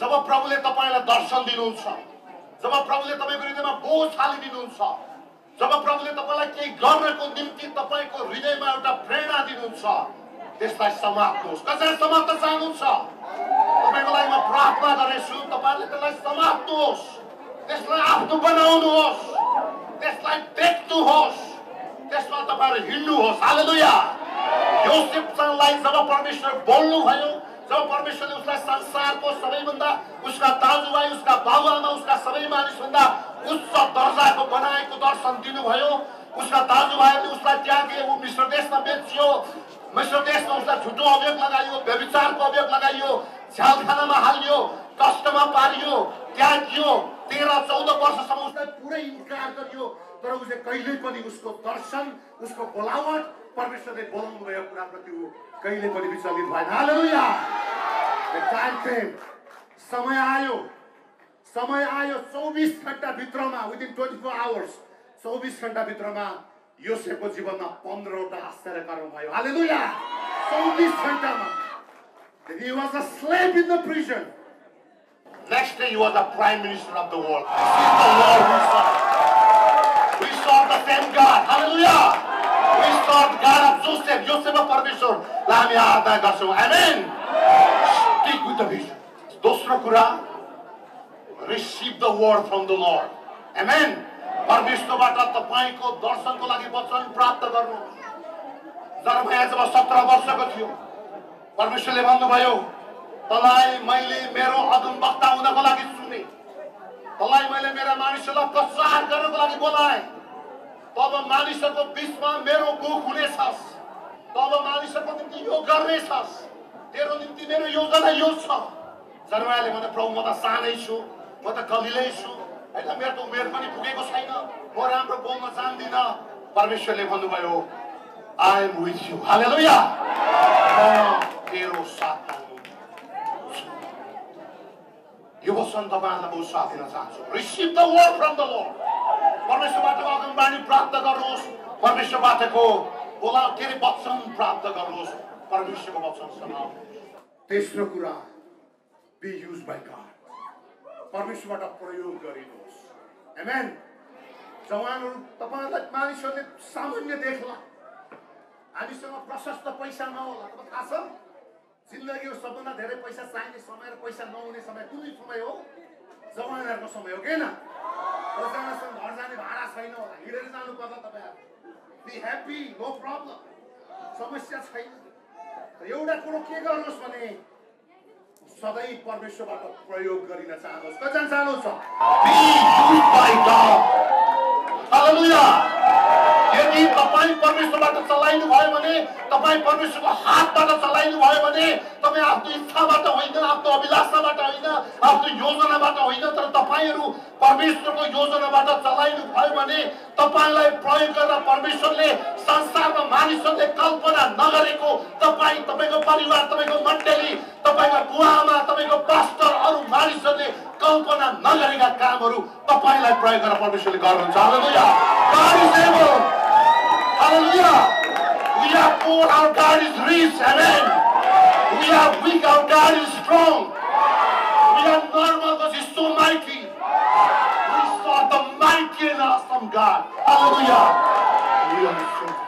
जब प्रभुले तपाईँलाई दर्शन दिनुहुन्छ जब प्रभुले तपाईँको हृदयमा बोझ हालिदिनुहुन्छ जब प्रभुले तपाईँलाई केही गर्नको निम्ति तपाईँको हृदयमा एउटा प्रेरणा दिनुहुन्छ त्यसलाई समात्नुहोस्। कसरी समात्न चाहनुहुन्छ? तपाईँको लागि म प्रार्थना गरेछु तपाईँले त्यसलाई समात्नुहोस्। त्यसलाई आफ्नो बनाउनुहोस्। त्यसलाई देख्नुहोस्। त्यसमा तपाईँहरू हिँड्नुहोस्। हालेलुया। योसेफलाई जब परमेश्वर बोल्नुभयो जब परमेश्वरले उसलाई संसारको सबैभन्दा उसका दाजुभाइ उसका बाबुआमा उसका सबै मानिसभन्दा उच्च दर्जाको बनाएको दर्शन दिनुभयो उसका दाजुभाइहरूले उसलाई त्यागे ऊ मिश्र देशमा बेचियो मिश्र देशमा उसलाई झुटो अभियोग लगाइयो व्यविचारको अभियोग लगाइयो झ्यालखानामा हालियो कष्टमा पारियो त्यागियो तेह्र चौध वर्षसम्म उसलाई पुरै इन्कार गरियो तर उसले कहिल्यै पनि उसको दर्शन उसको बोलावट परमेश्वरले बोलाउनु भएको कुराप्रति ऊ कहिले पनि विचलित भएन। came. समय आयो। समय आयो चौबिस घन्टा भित्रमा विदिन ट्वेन्टी फोर आवर्स चौबिस घन्टा भित्रमा योसेफको जीवनमा पन्ध्रवटा आश्चर्य कर्म भयो। हालेलुया! चौबिस घन्टामा। He was a slave in the prison. Next day he was the prime minister of the world. The Lord we of Joseph. Of परमेश्वरलाई हामी आराधना गर्छौँ with the vision. दोस्रो कुरा receive the word from the Lord. Amen. परमेश्वरबाट तपाईँको दर्शनको लागि वचन प्राप्त गर्नुहोस् जरमया जब सत्र वर्षको थियो परमेश्वरले भन्नुभयो तँलाई मैले मेरो अगमवक्ता हुनको लागि चुने तँलाई मैले मेरा मानिसहरूलाई प्रचार गर्नको लागि बोलाएँ तब मानिसहरूको बिचमा मेरो मुख हुनेछस् तब मानिसहरूको निम्ति यो गर्नेछस् तेरो निम्ति मेरो योजना यो छ जरमायाले भने प्रभु म त सानै छु म त कलिलै छु होइन मेरो त उमेर पनि पुगेको छैन म राम्रो बोल्न जान्दिनँ परमेश्वरले भन्नुभयो I am with you hallelujah म तेरो साथमा यो वचन तपाईँहरूलाई बहुत साथ दिन चाहन्छु receive the word from the Lord परमेश्वरबाटको अगमबाणी प्राप्त गर्नुहोस् परमेश्वरबाटको बोला के अरे वचन प्राप्त गर्नुहोस्। परमेश्वरको वचन सुनाउनुहोस् तेस्रो कुरा बी युज बाई गड परमेश्वरबाट प्रयोग गरिनुहोस्। एमेन जवानहरू तपाईँहरूलाई मानिसहरूले सामान्य देख्ला। हामीसँग प्रशस्त पैसा नहोला। तपाईँ थाहा छ जिन्दगीको सबभन्दा धेरै पैसा चाहिने समय र पैसा नहुने समय कुन समय हो? जवानहरूको समय हो किन घर जाने भाडा छैन होला। हिँडेर जानु पर्ला तपाईँहरू। बी ह्याप्पी नो प्रब्लम समस्या छैन। एउटा कुरो के गर्नुहोस् भने सधैँ परमेश्वरबाट प्रयोग गरिन चाहनुहोस्। कतिजना चाहनुहुन्छ? चलाइनु भयो भने तपाईँ परमेश्वरको हातबाट चलाइनु भयो भने तपाईँ आफ्नो इच्छाबाट होइन आफ्नो अभिलाषाबाट होइन आफ्नो योजनाबाट होइन तर तपाईँहरू परमेश्वरको योजनाबाट चलाइनु भयो भने तपाईँलाई प्रयोग गरेर परमेश्वरले संसारमा मानिसहरूले कल्पना नगरेको तपाईँ तपाईँको परिवार तपाईँको मण्डली तपाईँको बुवामा तपाईँको पास्टर अरू मानिसहरूले कल्पना नगरेका कामहरू तपाईँलाई प्रयोग गरेर परमेश्वरले गर्नुहुन्छ। Hallelujah. We are poor, our God is rich. Amen. We are weak, our God is strong. We are normal, but He's so mighty. We saw the mighty and awesome God. Hallelujah. We are so